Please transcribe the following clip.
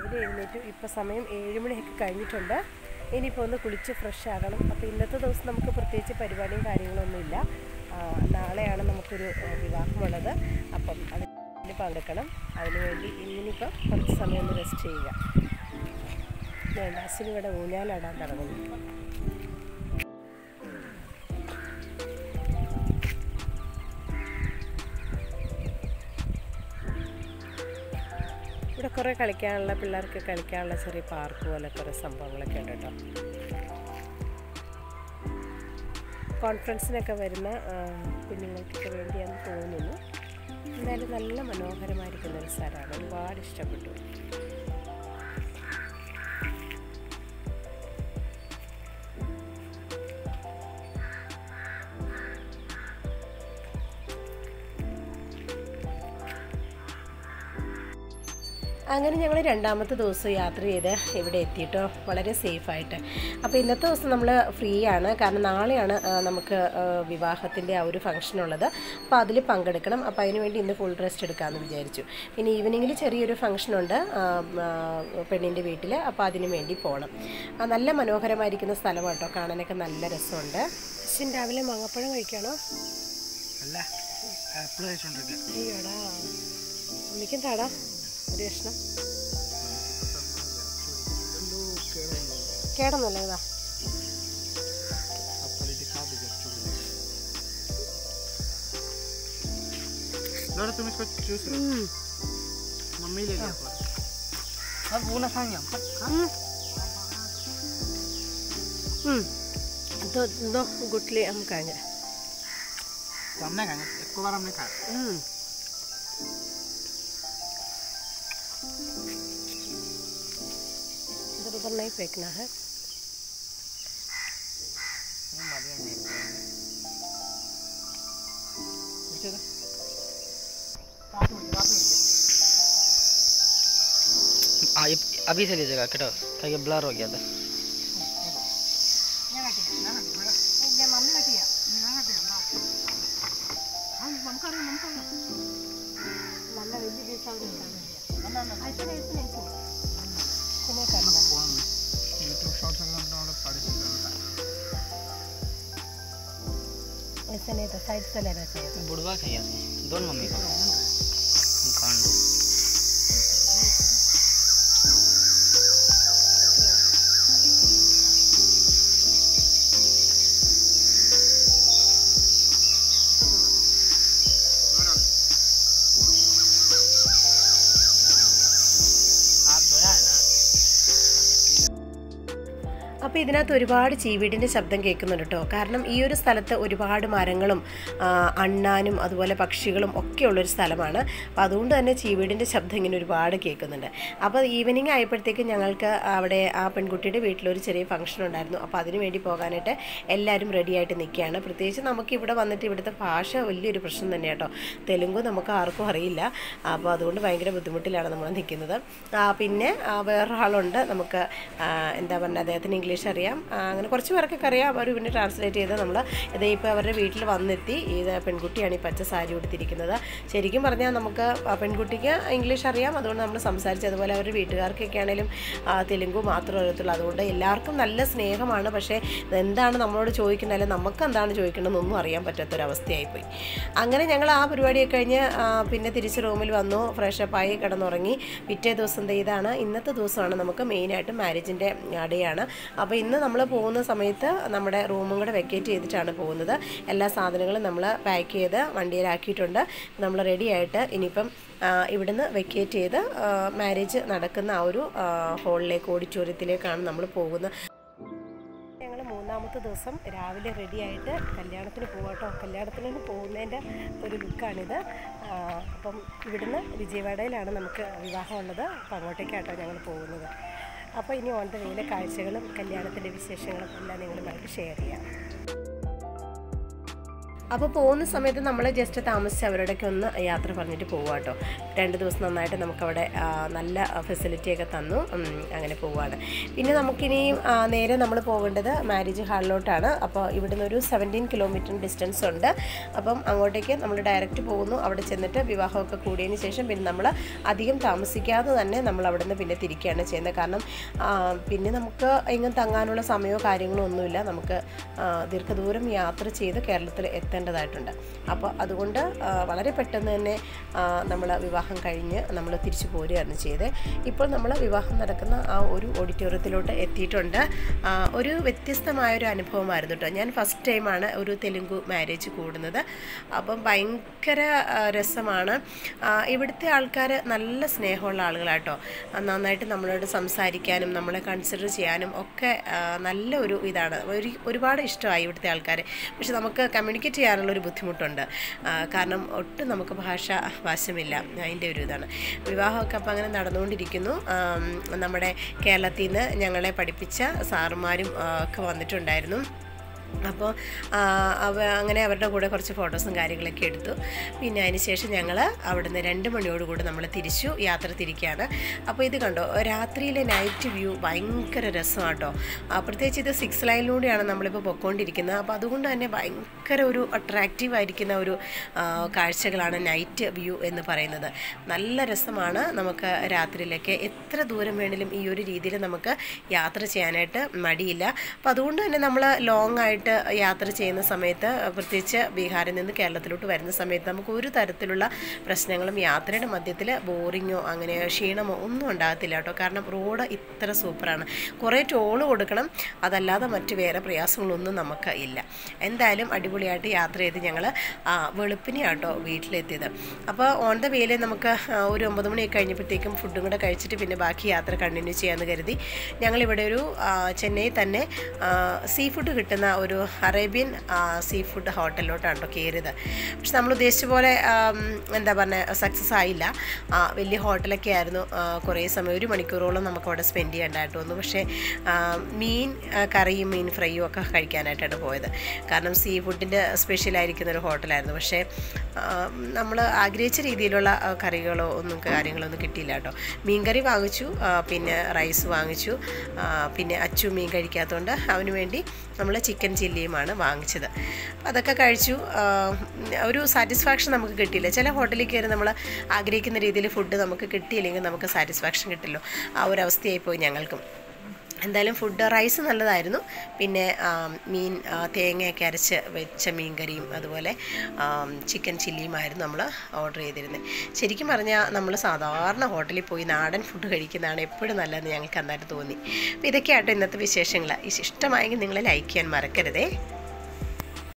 രാവിലെ എഴുന്നേറ്റു. ഇപ്പോൾ സമയം ഏഴ് മണിയൊക്കെ കഴിഞ്ഞിട്ടുണ്ട്. ഇനിയിപ്പോൾ ഒന്ന് കുളിച്ച് ഫ്രഷ് ആകണം. അപ്പോൾ ഇന്നത്തെ ദിവസം നമുക്ക് പ്രത്യേകിച്ച് പരിപാടിയും കാര്യങ്ങളൊന്നുമില്ല നാളെയാണ് നമുക്കൊരു വിവാഹമുള്ളത്. അപ്പം അതിൽ പങ്കെടുക്കണം. അതിനുവേണ്ടി ഇന്നിപ്പോൾ കുറച്ച് സമയം ഒന്ന് റെസ്റ്റ് ചെയ്യുക. വേണ്ട അശ്വിനിവിടെ ഊഞ്ഞാലാടാൻ തുടങ്ങുന്നു. ഇവിടെ കുറേ കളിക്കാനുള്ള പിള്ളേർക്ക് കളിക്കാനുള്ള ചെറിയ പാർക്ക് പോലെ കുറേ സംഭവങ്ങളൊക്കെ ഉണ്ട് കേട്ടോ. കോൺഫറൻസിനൊക്കെ വരുന്ന കുഞ്ഞുങ്ങൾക്കൊക്കെ വേണ്ടിയാന്ന് തോന്നുന്നു. എന്തായാലും നല്ല മനോഹരമായിരിക്കുന്ന ഒരു സ്ഥലമാണ്. ഒരുപാട് ഇഷ്ടപ്പെട്ടു. അങ്ങനെ ഞങ്ങൾ രണ്ടാമത്തെ ദിവസം യാത്ര ചെയ്ത് ഇവിടെ എത്തിയിട്ടോ വളരെ സേഫായിട്ട് അപ്പോൾ ഇന്നത്തെ ദിവസം നമ്മൾ ഫ്രീ ആണ്. കാരണം നാളെയാണ് നമുക്ക് വിവാഹത്തിന്റെ ആ ഒരു ഫംഗ്ഷൻ ഉള്ളത്. അപ്പോൾ അതിൽ പങ്കെടുക്കണം. അപ്പോൾ അതിന് വേണ്ടി ഇന്ന് ഫുൾ റെസ്റ്റ് എടുക്കാമെന്ന് വിചാരിച്ചു. പിന്നെ ഈവനിങ്ങിൽ ചെറിയൊരു ഫംഗ്ഷനുണ്ട് പെണ്ണിന്റെ വീട്ടിൽ അപ്പോൾ അതിനു വേണ്ടി പോകണം ആ, നല്ല മനോഹരമായിരിക്കുന്ന സ്ഥലം കേട്ടോ കാണാനൊക്കെ നല്ല രസമുണ്ട്. അച്ഛൻ രാവിലെ മാങ്ങപ്പഴം കഴിക്കണോ? അല്ല ആപ്പിൾ കഴിച്ചോണ്ടിരിക്കുക അയ്യോടാ. അമ്മയ്ക്കും താടാ. ഒരു കഷ്ണം കേടന്നല്ലേ ഇതാ लोरा तुम इसको चूस लो मम्मी ले लिया पर अब वो ना खाएंगे हम दो दो गुटली हम खाएंगे तो हमने खाएंगे एक बार हमने खाया इधर उधर नहीं फेंकना। है अभी से लीजिएगा कटो। क्योंकि ब्लर हो गया था। আসলে আসলে কোনো কাজ না ইউটিউব শর্টস এগুলো ডাউনলোড পারিস ऐसे नहीं तो साइड से ले रहे थे बुढ़वा खाया दोनों मम्मी का അപ്പോൾ ഇതിനകത്ത് ഒരുപാട് ചീവീടിന്റെ ശബ്ദം കേൾക്കുന്നുണ്ട് കേട്ടോ. കാരണം ഈ ഒരു സ്ഥലത്ത് ഒരുപാട് മരങ്ങളും അണ്ണാനും അതുപോലെ പക്ഷികളും ഒക്കെ ഉള്ളൊരു സ്ഥലമാണ്. അപ്പോൾ അതുകൊണ്ട് തന്നെ ചീവീടിന്റെ ശബ്ദം ഇങ്ങനെ ഒരുപാട് കേൾക്കുന്നുണ്ട്. അപ്പോൾ ഈവനിങ് ആയപ്പോഴത്തേക്കും ഞങ്ങൾക്ക് അവിടെ ആ പെൺകുട്ടിയുടെ വീട്ടിലൊരു ചെറിയ ഫംഗ്ഷൻ ഉണ്ടായിരുന്നു. അപ്പോൾ അതിനു വേണ്ടി പോകാനായിട്ട് എല്ലാവരും റെഡിയായിട്ട് നിൽക്കുകയാണ്. പ്രത്യേകിച്ച് നമുക്ക് ഇവിടെ വന്നിട്ട് ഇവിടുത്തെ ഭാഷ വലിയൊരു പ്രശ്നം തന്നെ കേട്ടോ. തെലുങ്ക് നമുക്ക് ആർക്കും അറിയില്ല. അപ്പോൾ അതുകൊണ്ട് ഭയങ്കര ബുദ്ധിമുട്ടിലാണ് നമ്മൾ നിൽക്കുന്നത്. പിന്നെ വേറൊരാളുണ്ട്. നമുക്ക് എന്താ പറയുക അദ്ദേഹത്തിന് ഇംഗ്ലീഷ് അറിയാം. അങ്ങനെ കുറച്ച് പേർക്കൊക്കെ അറിയാം. അവർ പിന്നെ ട്രാൻസ്ലേറ്റ് ചെയ്ത് നമ്മൾ ഇത് ഇപ്പോൾ അവരുടെ വീട്ടിൽ വന്നെത്തി. ഇത് പെൺകുട്ടിയാണ് ഈ പച്ച സാരി ഉടുത്തിരിക്കുന്നത്. ശരിക്കും പറഞ്ഞാൽ നമുക്ക് പെൺകുട്ടിക്ക് ഇംഗ്ലീഷ് അറിയാം. അതുകൊണ്ട് നമ്മൾ സംസാരിച്ച് അതുപോലെ അവരുടെ വീട്ടുകാർക്കൊക്കെ ആണെങ്കിലും തെലുങ്കു മാത്രമേ അറിയത്തുള്ളൂ അതുകൊണ്ട് എല്ലാവർക്കും നല്ല സ്നേഹമാണ്. പക്ഷേ എന്താണ് നമ്മളോട് ചോദിക്കുന്നത്? അല്ലെങ്കിൽ നമുക്ക് എന്താണ് ചോദിക്കേണ്ടതെന്നൊന്നും അറിയാൻ പറ്റാത്തൊരവസ്ഥയായിപ്പോയി. അങ്ങനെ ഞങ്ങൾ ആ പരിപാടിയൊക്കെ കഴിഞ്ഞ് പിന്നെ തിരിച്ച് റൂമിൽ വന്നു. ഫ്രഷപ്പായി കിടന്നുറങ്ങി. പിറ്റേ ദിവസം ഇതാണ്. ഇന്നത്തെ ദിവസമാണ് നമുക്ക് മെയിനായിട്ട് മാരേജിന്റെ ഡേ ആണ്. ഇന്ന് നമ്മൾ പോകുന്ന സമയത്ത് നമ്മുടെ റൂമും കൂടെ വെക്കേറ്റ് ചെയ്തിട്ടാണ് പോകുന്നത്. എല്ലാ സാധനങ്ങളും നമ്മൾ പാക്ക് ചെയ്ത് വണ്ടിയിലാക്കിയിട്ടുണ്ട്. നമ്മൾ റെഡിയായിട്ട് ഇനിയിപ്പം ഇവിടുന്ന് വെക്കേറ്റ് ചെയ്ത് മാരേജ് നടക്കുന്ന ആ ഒരു ഹോളിലേക്ക് ഓഡിറ്റോറിയത്തിലേക്കാണ് നമ്മൾ പോകുന്നത്. മൂന്നാമത്തെ ദിവസം രാവിലെ റെഡിയായിട്ട് കല്യാണത്തിന് പോകാട്ടോ കല്യാണത്തിന് പോകുന്നതിന്റെ ഒരു ലുക്കാണിത് അപ്പം ഇവിടുന്ന് വിജയവാഡയിലാണ് നമുക്ക് വിവാഹമുള്ളത്. അപ്പം അങ്ങോട്ടേക്കാട്ടോ ഞങ്ങൾ പോകുന്നത്. അപ്പോൾ ഇനി ഓൺ ദ വേയിലെ കാഴ്ചകളും കല്യാണത്തിന്റെ വിശേഷങ്ങളും എല്ലാം നിങ്ങളുമായിട്ട് ഷെയർ ചെയ്യാം. അപ്പോൾ പോകുന്ന സമയത്ത് നമ്മൾ ജസ്റ്റ് താമസിച്ച് അവരോടൊക്കെ ഒന്ന് യാത്ര പറഞ്ഞിട്ട് പോവുക കേട്ടോ രണ്ട് ദിവസം നന്നായിട്ട് നമുക്കവിടെ നല്ല ഫെസിലിറ്റിയൊക്കെ തന്നു. അങ്ങനെ പോവുകയാണ് പിന്നെ നമുക്കിനി നേരെ നമ്മൾ പോകേണ്ടത് മാരേജ് ഹാളിലോട്ടാണ് അപ്പോൾ ഇവിടുന്ന് ഒരു സെവന്റീൻ കിലോമീറ്റർ ഡിസ്റ്റൻസ് ഉണ്ട്. അപ്പം അങ്ങോട്ടേക്ക് നമ്മൾ ഡയറക്റ്റ് പോകുന്നു. അവിടെ ചെന്നിട്ട് വിവാഹമൊക്കെ കൂടിയതിന് ശേഷം പിന്നെ നമ്മൾ അധികം താമസിക്കാതെ തന്നെ നമ്മൾ അവിടെ നിന്ന് പിന്നെ തിരിക്കുകയാണ് ചെയ്യുന്നത്. കാരണം പിന്നെ നമുക്ക് എങ്ങും തങ്ങാനുള്ള സമയമോ കാര്യങ്ങളോ ഒന്നുമില്ല. നമുക്ക് ദീർഘദൂരം യാത്ര ചെയ്ത് കേരളത്തിൽ എത്തേണ്ടതായിട്ടുണ്ട് അപ്പോൾ അതുകൊണ്ട് വളരെ പെട്ടെന്ന് തന്നെ നമ്മൾ വിവാഹം കഴിഞ്ഞ് നമ്മൾ തിരിച്ചു പോരുകയാണ് ചെയ്തത് ഇപ്പോൾ നമ്മൾ വിവാഹം നടക്കുന്ന ആ ഒരു ഓഡിറ്റോറിയത്തിലോട്ട് എത്തിയിട്ടുണ്ട്. ഒരു വ്യത്യസ്തമായ ഒരു അനുഭവമായിരുന്നു കേട്ടോ ഞാൻ ഫസ്റ്റ് ടൈമാണ് ഒരു തെലുങ്ക് മാരേജ് കൂടുന്നത്. അപ്പം ഭയങ്കര രസമാണ്. ഇവിടുത്തെ ആൾക്കാർ നല്ല സ്നേഹമുള്ള ആളുകളാട്ടോ. നന്നായിട്ട് നമ്മളോട് സംസാരിക്കാനും നമ്മളെ കൺസിഡർ ചെയ്യാനും ഒക്കെ നല്ല ഒരു ഇതാണ്. ഒരു ഒരുപാട് ഇഷ്ടമായി ഇവിടുത്തെ ആൾക്കാർ പക്ഷെ നമുക്ക് കമ്മ്യൂണിക്കേറ്റ് ചെയ്യാനുള്ള ഒരു ബുദ്ധിമുട്ടുണ്ട്. കാരണം ഒട്ടും നമുക്ക് ഭാഷ വാശമില്ല അതിന്റെ ഒരു ഇതാണ്. വിവാഹമൊക്കെ അപ്പം അങ്ങനെ നടന്നുകൊണ്ടിരിക്കുന്നു. നമ്മുടെ കേരളത്തിൽ നിന്ന് ഞങ്ങളെ പഠിപ്പിച്ച സാറുമാരും ഒക്കെ വന്നിട്ടുണ്ടായിരുന്നു. അപ്പോൾ അവ അങ്ങനെ അവരുടെ കൂടെ കുറച്ച് ഫോട്ടോസും കാര്യങ്ങളൊക്കെ എടുത്തു. പിന്നെ അതിന് ശേഷം ഞങ്ങൾ അവിടുന്ന് രണ്ട് മണിയോടുകൂടി നമ്മൾ തിരിച്ചു യാത്ര തിരിക്കുകയാണ് അപ്പോൾ ഇത് കണ്ടോ രാത്രിയിലെ നൈറ്റ് വ്യൂ ഭയങ്കര രസമാണ് കേട്ടോ പ്രത്യേകിച്ച് ഇത് സിക്സ് ലൈനിലൂടെയാണ് നമ്മളിപ്പോൾ പൊയ്ക്കൊണ്ടിരിക്കുന്നത് അപ്പോൾ അതുകൊണ്ട് തന്നെ ഭയങ്കര ഒരു അട്രാക്റ്റീവ് ആയിരിക്കുന്ന ഒരു കാഴ്ചകളാണ് നൈറ്റ് വ്യൂ എന്ന് പറയുന്നത്. നല്ല രസമാണ് നമുക്ക് രാത്രിയിലൊക്കെ. എത്ര ദൂരം വേണമെങ്കിലും ഈ ഒരു രീതിയിൽ നമുക്ക് യാത്ര ചെയ്യാനായിട്ട് മടിയില്ല. അപ്പോൾ അതുകൊണ്ട് തന്നെ നമ്മൾ ലോങ് ആയിട്ട് യാത്ര ചെയ്യുന്ന സമയത്ത് പ്രത്യേകിച്ച് ബീഹാറിൽ നിന്ന് കേരളത്തിലോട്ട് വരുന്ന സമയത്ത് നമുക്ക് ഒരു തരത്തിലുള്ള പ്രശ്നങ്ങളും യാത്രയുടെ മധ്യത്തിൽ ബോറിങ്ങോ അങ്ങനെ ക്ഷീണമോ ഒന്നും ഉണ്ടാകത്തില്ല കേട്ടോ. കാരണം റോഡ് ഇത്ര സൂപ്പറാണ്. കുറേ ടോൾ കൊടുക്കണം അതല്ലാതെ മറ്റ് വേറെ പ്രയാസങ്ങളൊന്നും നമുക്ക് ഇല്ല. എന്തായാലും അടിപൊളിയായിട്ട് യാത്ര ചെയ്ത് ഞങ്ങൾ വെളുപ്പിനെ കേട്ടോ വീട്ടിലെത്തിയത്. അപ്പോൾ ഓൺ ദ വേയിൽ നമുക്ക് ഒരു ഒമ്പത് മണി കഴിഞ്ഞപ്പോഴത്തേക്കും ഫുഡും കൂടെ കഴിച്ചിട്ട് പിന്നെ ബാക്കി യാത്ര കണ്ടിന്യൂ ചെയ്യാമെന്ന് കരുതി ഞങ്ങളിവിടെ ഒരു ചെന്നൈ തന്നെ സീ ഫുഡ് കിട്ടുന്ന ഒരു അറേബ്യൻ സീ ഫുഡ് ഹോട്ടലിലോട്ടാണ് കേട്ടോ കയറിയത് പക്ഷെ നമ്മൾ ഉദ്ദേശിച്ച പോലെ എന്താ പറഞ്ഞത് സക്സസ് ആയില്ല. വലിയ ഹോട്ടലൊക്കെ ആയിരുന്നു കുറേ സമയം ഒരു മണിക്കൂറോളം നമുക്ക് അവിടെ സ്പെൻഡ് ചെയ്യേണ്ടതായിട്ട് വന്നു. പക്ഷേ മീൻ കറിയും മീൻ ഫ്രൈയും ഒക്കെ കഴിക്കാനായിട്ടാണ് പോയത്. കാരണം സീ ഫുഡിന്റെ സ്പെഷ്യലായിരിക്കുന്ന ഒരു ഹോട്ടലായിരുന്നു. പക്ഷേ നമ്മൾ ആഗ്രഹിച്ച രീതിയിലുള്ള കറികളോ ഒന്നും കാര്യങ്ങളോ ഒന്നും കിട്ടിയില്ല കേട്ടോ മീൻ കറി വാങ്ങിച്ചു പിന്നെ റൈസ് വാങ്ങിച്ചു. പിന്നെ അച്ചു മീൻ കഴിക്കാത്തതുകൊണ്ട് അവന് വേണ്ടി നമ്മൾ ചിക്കൻ ചില്ലിയുമാണ് വാങ്ങിച്ചത്. അതൊക്കെ കഴിച്ചു. ഒരു സാറ്റിസ്ഫാക്ഷൻ നമുക്ക് കിട്ടിയില്ല. ചില ഹോട്ടലിൽ കയറി നമ്മൾ ആഗ്രഹിക്കുന്ന രീതിയിൽ ഫുഡ് നമുക്ക് കിട്ടിയില്ലെങ്കിൽ നമുക്ക് സാറ്റിസ്ഫാക്ഷൻ കിട്ടില്ലോ. ആ ഒരു അവസ്ഥയായിപ്പോയി ഞങ്ങൾക്കും. എന്തായാലും ഫുഡ് റൈസ് നല്ലതായിരുന്നു. പിന്നെ മീൻ തേങ്ങയൊക്കെ അരച്ച് വെച്ച മീൻ കറിയും അതുപോലെ ചിക്കൻ ചിക്കൻ ചില്ലിയുമായിരുന്നു നമ്മൾ ഓർഡർ ചെയ്തിരുന്നത് ശരിക്കും പറഞ്ഞാൽ നമ്മൾ സാധാരണ ഹോട്ടലിൽ പോയി നാടൻ ഫുഡ് കഴിക്കുന്നതാണ് എപ്പോഴും നല്ലതെന്ന് ഞങ്ങൾക്ക് അന്നേരം തോന്നി. അപ്പോൾ ഇതൊക്കെയാട്ടോ ഇന്നത്തെ വിശേഷങ്ങൾ ഇഷ്ടമായെങ്കിൽ നിങ്ങൾ ലൈക്ക് ചെയ്യാൻ മറക്കരുതേ.